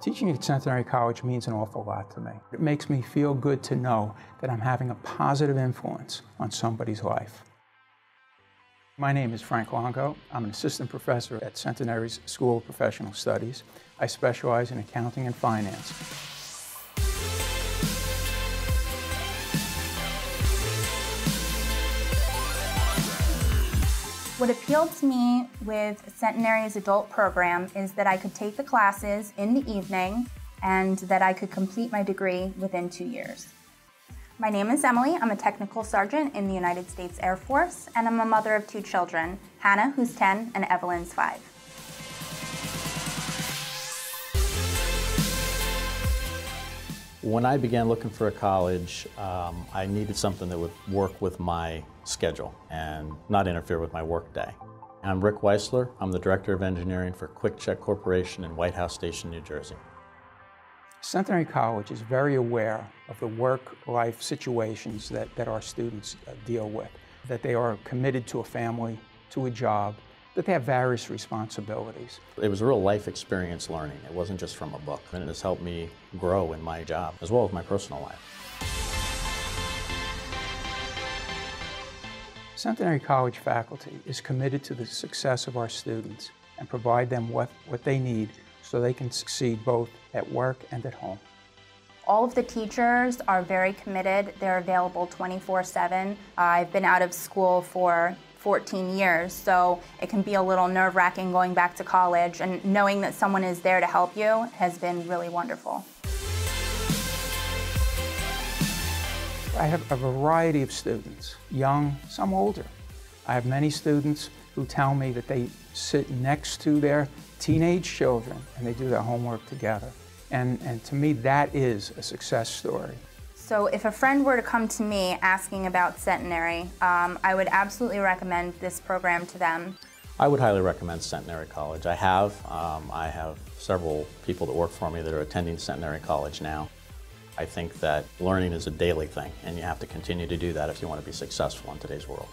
Teaching at Centenary College means an awful lot to me. It makes me feel good to know that I'm having a positive influence on somebody's life. My name is Frank Longo. I'm an assistant professor at Centenary's School of Professional Studies. I specialize in accounting and finance. What appealed to me with Centenary's adult program is that I could take the classes in the evening and that I could complete my degree within two years. My name is Emily. I'm a technical sergeant in the United States Air Force, and I'm a mother of two children, Hannah, who's 10, and Evelyn's 5. When I began looking for a college, um, I needed something that would work with my schedule and not interfere with my workday. I'm Rick Weisler. I'm the Director of Engineering for QuickChek Corporation in Whitehouse Station, New Jersey. Centenary College is very aware of the work-life situations that, that our students uh, deal with, that they are committed to a family, to a job, that they have various responsibilities. It was a real life experience learning. It wasn't just from a book, and it has helped me grow in my job as well as my personal life. Centenary College faculty is committed to the success of our students and provide them what, what they need so they can succeed both at work and at home. All of the teachers are very committed. They're available 24-7. I've been out of school for 14 years, so it can be a little nerve-wracking going back to college, and knowing that someone is there to help you has been really wonderful. I have a variety of students, young, some older. I have many students who tell me that they sit next to their teenage children and they do their homework together. And, and to me, that is a success story. So if a friend were to come to me asking about Centenary, um, I would absolutely recommend this program to them. I would highly recommend Centenary College. I have. Um, I have several people that work for me that are attending Centenary College now. I think that learning is a daily thing, and you have to continue to do that if you want to be successful in today's world.